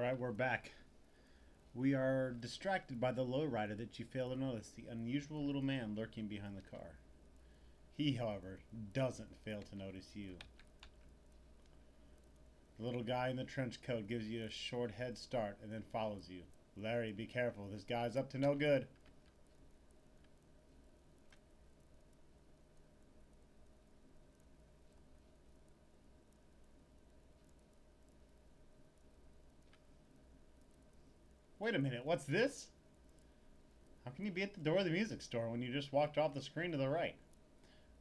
Alright, we're back. We are distracted by the lowrider that you fail to notice, the unusual little man lurking behind the car. He, however, doesn't fail to notice you. The little guy in the trench coat gives you a short head start and then follows you. Larry, be careful. This guy's up to no good. Wait a minute, what's this? How can you be at the door of the music store when you just walked off the screen to the right?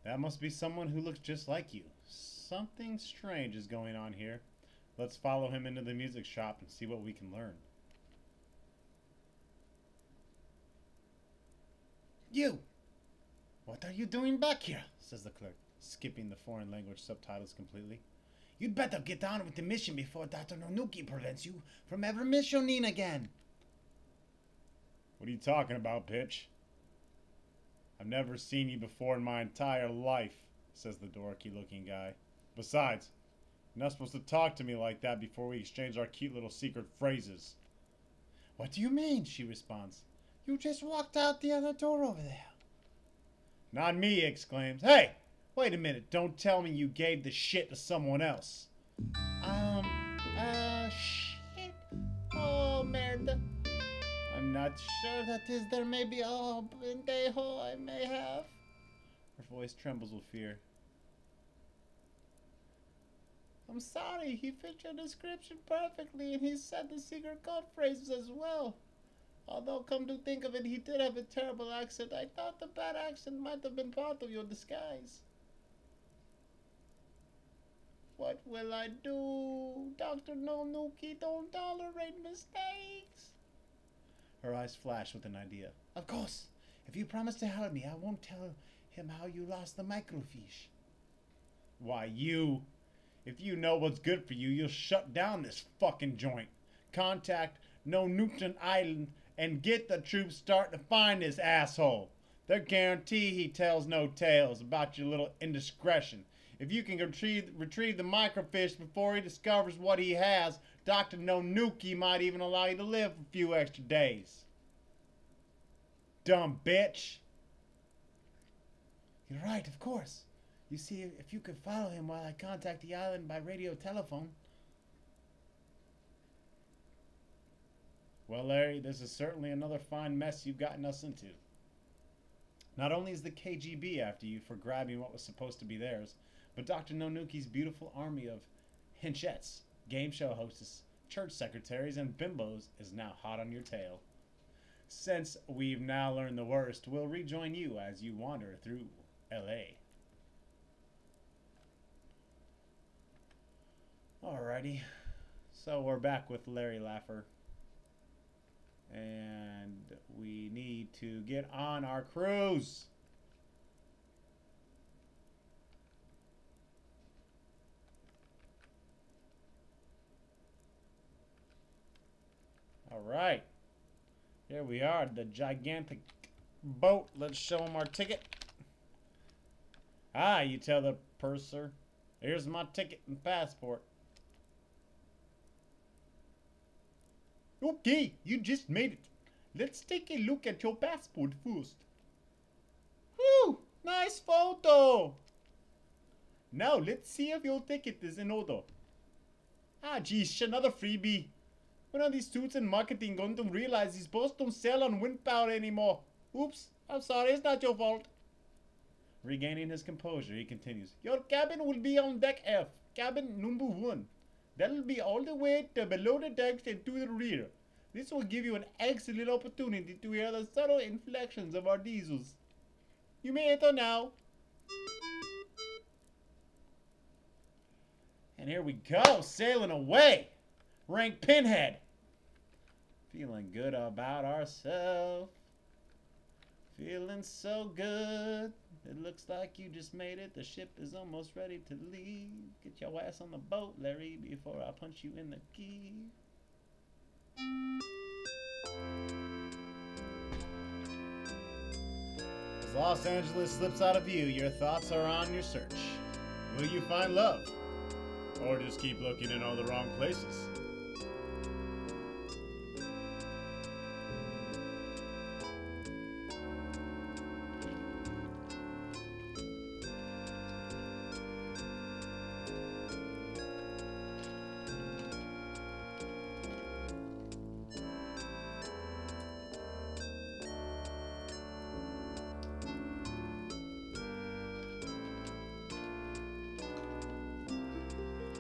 That must be someone who looks just like you. Something strange is going on here. Let's follow him into the music shop and see what we can learn. You! What are you doing back here? says the clerk, skipping the foreign language subtitles completely. You'd better get on with the mission before Dr. Nonookee prevents you from ever missioning again. What are you talking about, bitch? I've never seen you before in my entire life, says the dorky looking guy. Besides, you're not supposed to talk to me like that before we exchange our cute little secret phrases. What do you mean? she responds. You just walked out the other door over there. Not me, he exclaims. Hey, wait a minute. Don't tell me you gave the shit to someone else. Um, uh, Not sure that is there may be a pendejo I may have. Her voice trembles with fear. I'm sorry, he fit your description perfectly and he said the secret code phrases as well. Although, come to think of it, he did have a terrible accent. I thought the bad accent might have been part of your disguise. What will I do? Dr. Nonookee don't tolerate mistakes. Her eyes flashed with an idea. Of course. If you promise to help me, I won't tell him how you lost the microfiche. Why, you. If you know what's good for you, you'll shut down this fucking joint. Contact Nontoonyt Island and get the troops starting to find this asshole. They're guarantee he tells no tales about your little indiscretion. If you can retrieve, retrieve the microfiche before he discovers what he has, Dr. Nonookee might even allow you to live a few extra days. Dumb bitch. You're right, of course. You see, if you could follow him while I contact the island by radio telephone. Well, Larry, this is certainly another fine mess you've gotten us into. Not only is the KGB after you for grabbing what was supposed to be theirs, but Dr. Nonookee's beautiful army of henchettes, game show hostess, church secretaries, and bimbos is now hot on your tail. Since we've now learned the worst, we'll rejoin you as you wander through LA. Alrighty, so we're back with Larry Laffer. And we need to get on our cruise. All right. Here we are, the gigantic boat. Let's show them our ticket. Ah, you tell the purser. Here's my ticket and passport. Okay, you just made it. Let's take a look at your passport first. Whew, nice photo. Now let's see if your ticket is in order. Ah, geez, another freebie. When are these suits and marketing going to realize these boats don't sell on wind power anymore? Oops, I'm sorry, it's not your fault. Regaining his composure, he continues. Your cabin will be on deck F, cabin number one. That'll be all the way to below the decks and to the rear. This will give you an excellent opportunity to hear the subtle inflections of our diesels. You may enter now. And here we go, sailing away. Rank Pinhead. Feeling good about ourselves. Feeling so good. It looks like you just made it. The ship is almost ready to leave. Get your ass on the boat, Larry, before I punch you in the key. As Los Angeles slips out of view, your thoughts are on your search. Will you find love? Or just keep looking in all the wrong places?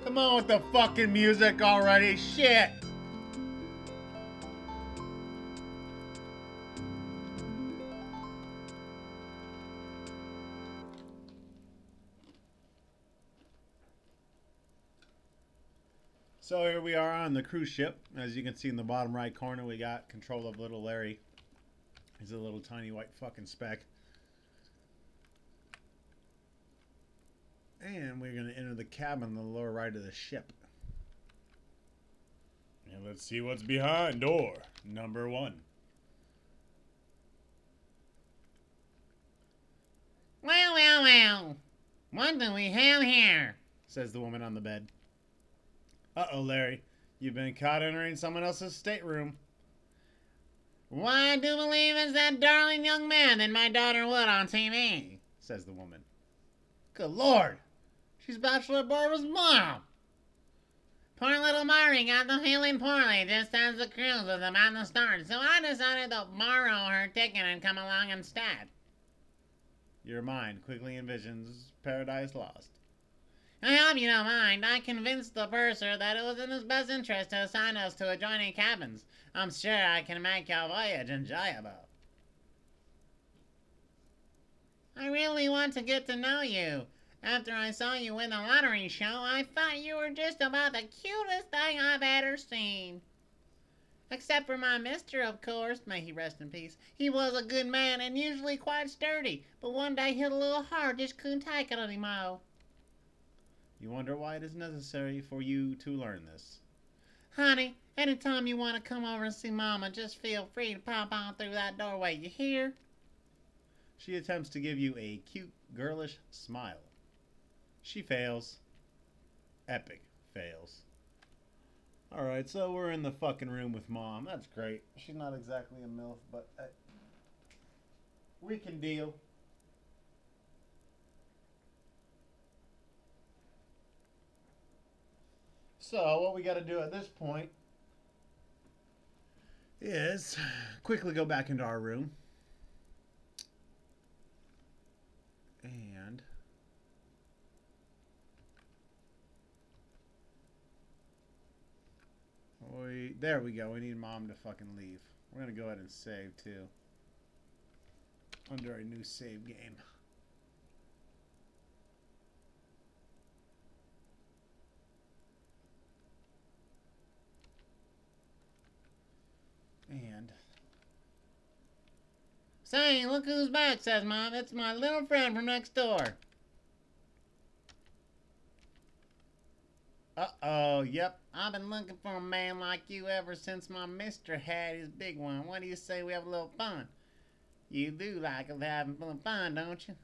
Come on with the fucking music already. Shit. So here we are on the cruise ship. As you can see in the bottom right corner, we got control of little Larry. He's a little tiny white fucking speck. And we're going to enter the cabin on the lower right of the ship. And let's see what's behind door number one. Well, well, well. What do we have here? Says the woman on the bed. Uh oh, Larry. You've been caught entering someone else's stateroom. Why, I do believe it's that darling young man that my daughter would on TV. Says the woman. Good lord! She's Bachelor Barbara's mom! Poor little Mari got the feeling poorly just as the cruise was about to start, so I decided to borrow her ticket and come along instead. Your mind quickly envisions Paradise Lost. I hope you don't mind. I convinced the purser that it was in his best interest to assign us to adjoining cabins. I'm sure I can make your voyage enjoyable. I really want to get to know you. After I saw you win the lottery show, I thought you were just about the cutest thing I've ever seen. Except for my mister, of course. May he rest in peace. He was a good man and usually quite sturdy, but one day hit a little hard, just couldn't take it anymore. You wonder why it is necessary for you to learn this. Honey, anytime you want to come over and see Mama, just feel free to pop on through that doorway, you hear? She attempts to give you a cute, girlish smile. She fails. Epic fails. Alright, so we're in the fucking room with Mom. That's great. She's not exactly a MILF, but uh, we can deal. So, what we got to do at this point is quickly go back into our room. And we there we go. We need mom to fucking leave. We're gonna go ahead and save too. Under a new save game. And Say, look who's back, says Mom. It's my little friend from next door. Uh-oh, yep. I've been looking for a man like you ever since my mister had his big one. What do you say we have a little fun? You do like having fun, don't you?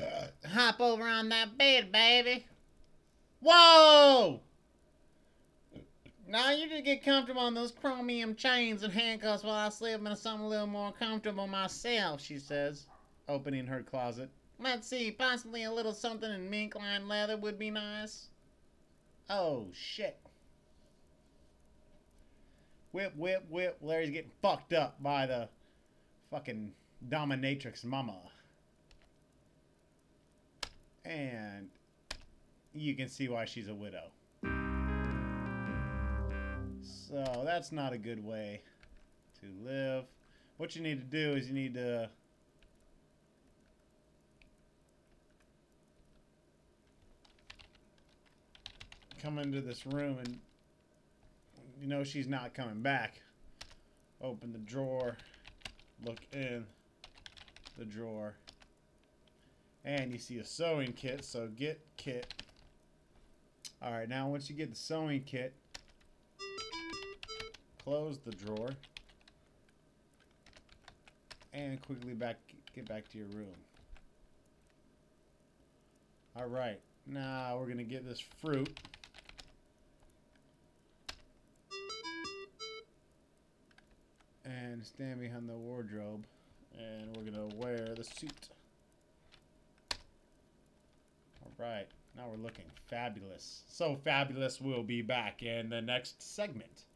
Uh, Hop over on that bed, baby. Whoa! Now you just get comfortable on those chromium chains and handcuffs while I slip into something a little more comfortable myself, she says, opening her closet. Let's see, possibly a little something in mink lined leather would be nice. Oh, shit. Whip, whip, whip. Larry's getting fucked up by the fucking dominatrix mama. And you can see why she's a widow. So that's not a good way to live. What you need to do is you need to come into this room and you know she's not coming back. Open the drawer, look in the drawer, and you see a sewing kit, so get kit. Alright, now once you get the sewing kit, close the drawer, and quickly back get back to your room. Alright, now we're going to get this fruit. And stand behind the wardrobe. And we're to wear the suit. Alright, now we're looking fabulous. So fabulous we'll be back in the next segment.